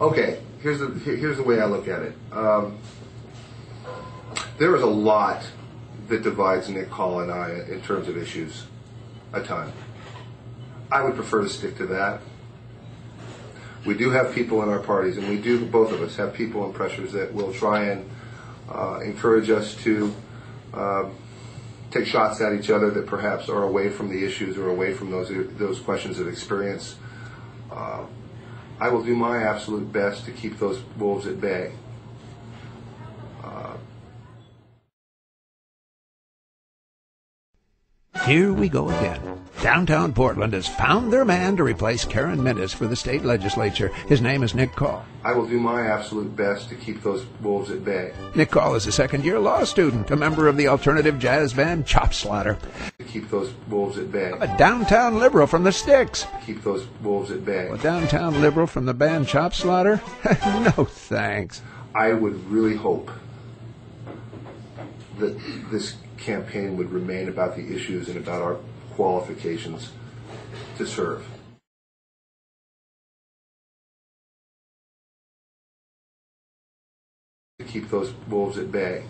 Okay, here's the here's the way I look at it. Um, there is a lot that divides Nick Kahl and I in terms of issues, a ton. I would prefer to stick to that. We do have people in our parties, and we do both of us have people and pressures that will try and uh, encourage us to um, take shots at each other that perhaps are away from the issues or away from those those questions of experience. Uh, I will do my absolute best to keep those wolves at bay. Here we go again. Downtown Portland has found their man to replace Karen Minnis for the state legislature. His name is Nick Kahl. I will do my absolute best to keep those wolves at bay. Nick Kahl is a second year law student, a member of the alternative jazz band Chop Slaughter, To keep those wolves at bay. a downtown liberal from the sticks. Keep those wolves at bay. A downtown liberal from the band Chop Slaughter? no thanks. I would really hope that this campaign would remain about the issues and about our qualifications to serve. To keep those wolves at bay.